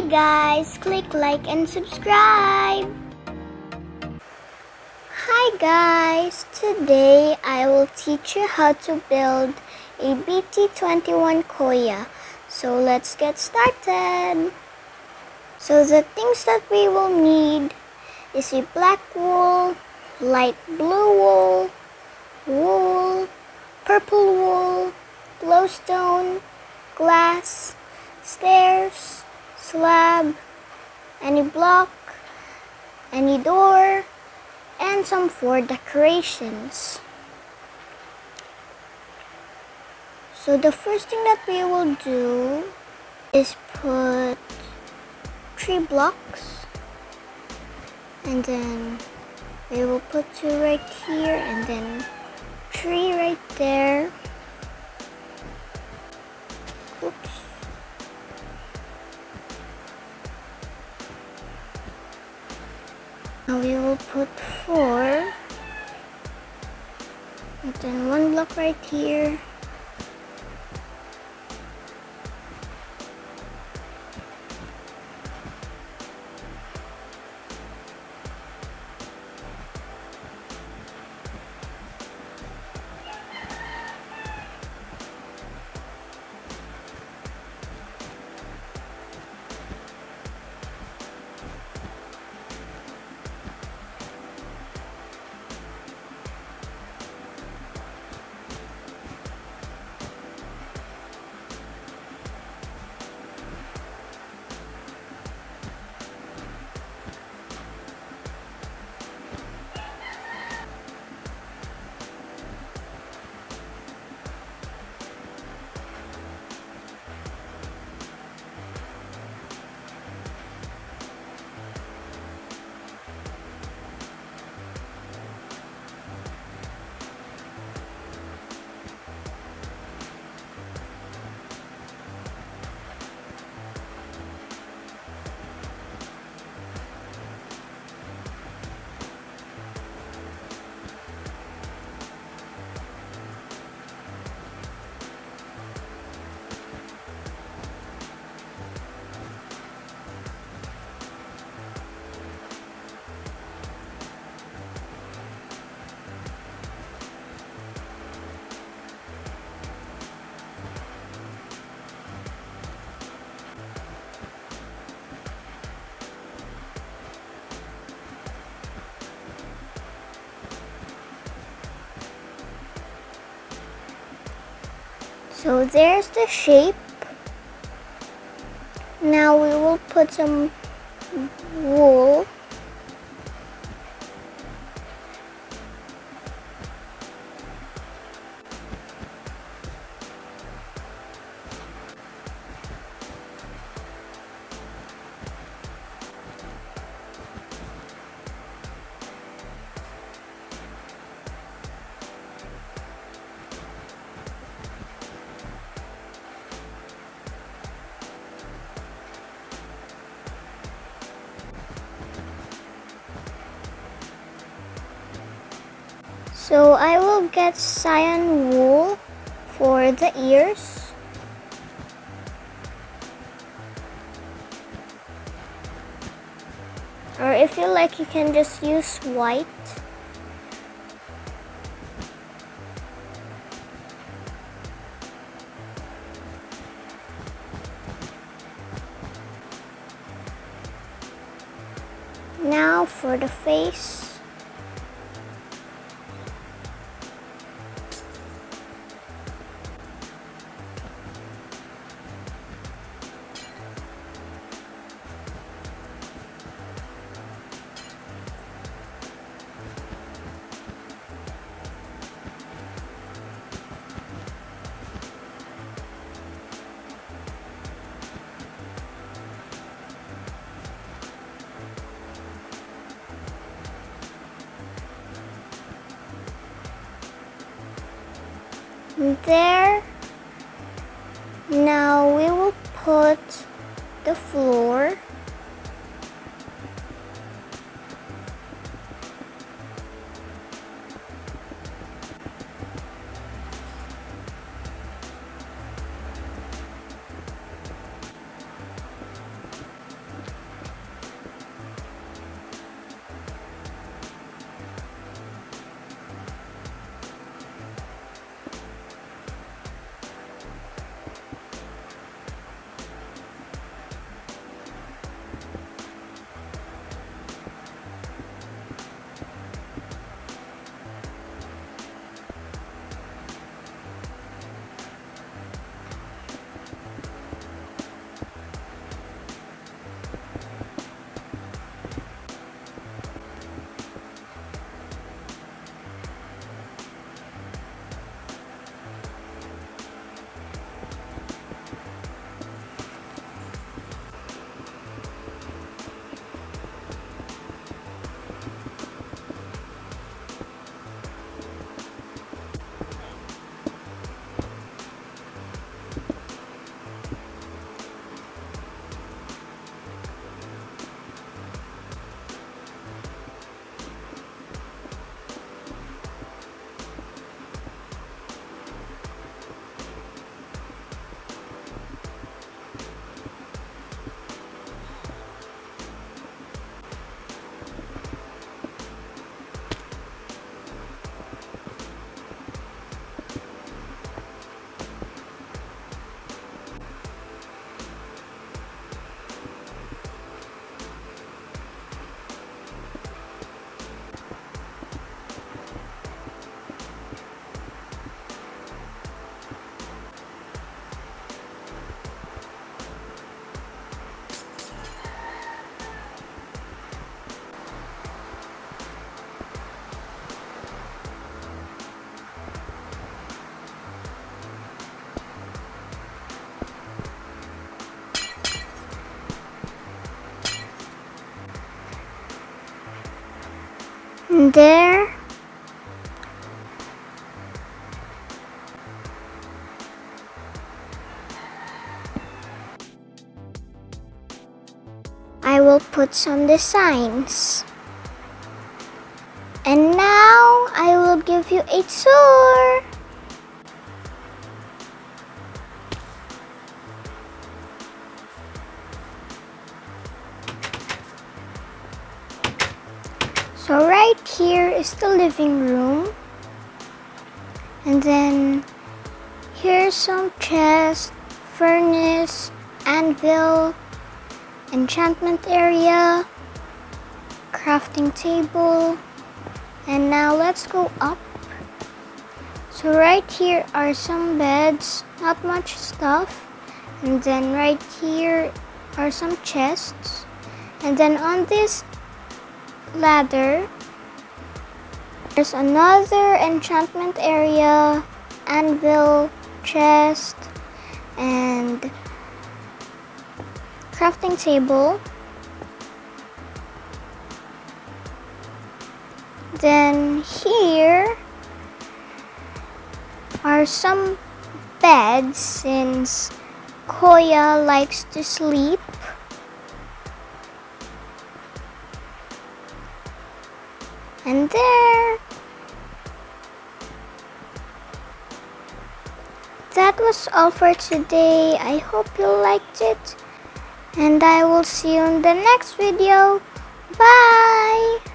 Hi guys, click like and subscribe. Hi guys, today I will teach you how to build a BT21 Koya. So let's get started. So the things that we will need is a black wool, light blue wool, wool, purple wool, glowstone, glass, stairs, slab, any block, any door, and some floor decorations. So the first thing that we will do is put three blocks and then we will put two right here and then three right there. Now we will put four. And then one block right here So there's the shape. Now we will put some wool. So I will get cyan wool for the ears. Or if you like, you can just use white. Now for the face. There now we will put the floor There I will put some designs. And now I will give you a tour. Here is the living room. And then here's some chest, furnace, anvil, enchantment area, crafting table, and now let's go up. So right here are some beds, not much stuff. And then right here are some chests. And then on this ladder, there's another enchantment area, anvil, chest, and crafting table. Then here are some beds since Koya likes to sleep. And there. Was all for today. I hope you liked it and I will see you in the next video. Bye!